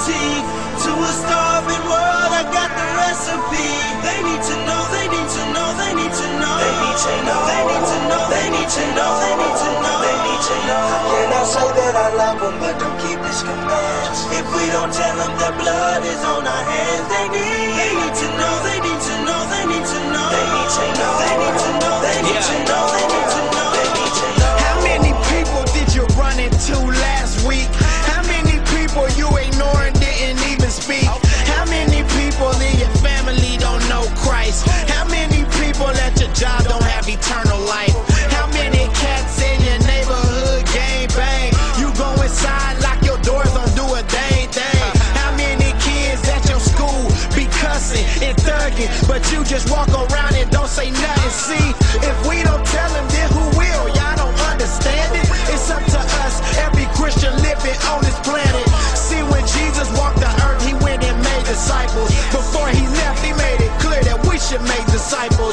guarantee. To a starving world, I got the recipe. They need to know, they need to know, they need to know. They need to know, they need to know, they need to know, they need to know, they need to know. Can I say that I love them, but don't keep this confess? If we don't tell them the blood is on our hands, they need, they need to Christian made disciples.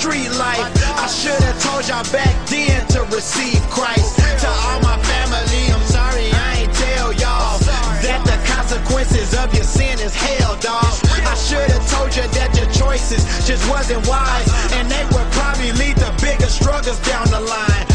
street life. I should have told y'all back then to receive Christ. To all my family, I'm sorry I ain't tell y'all that the consequences of your sin is hell, dog. I should have told you that your choices just wasn't wise, and they would probably lead to bigger struggles down the line.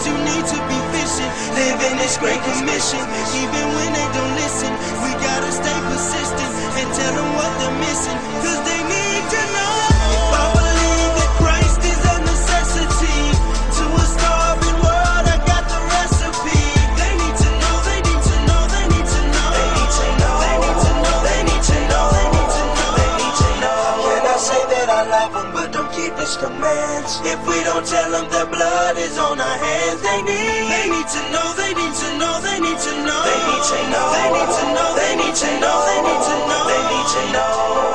what you need to be fishing. Living this great commission, even when they don't listen, we gotta stay persistent. I love them, but don't keep his commands. If we don't tell them that blood is on our hands, they need, they need to know, they need to know, they need to know, they need to know, they need to know, they need to know, they need to know, they need to know.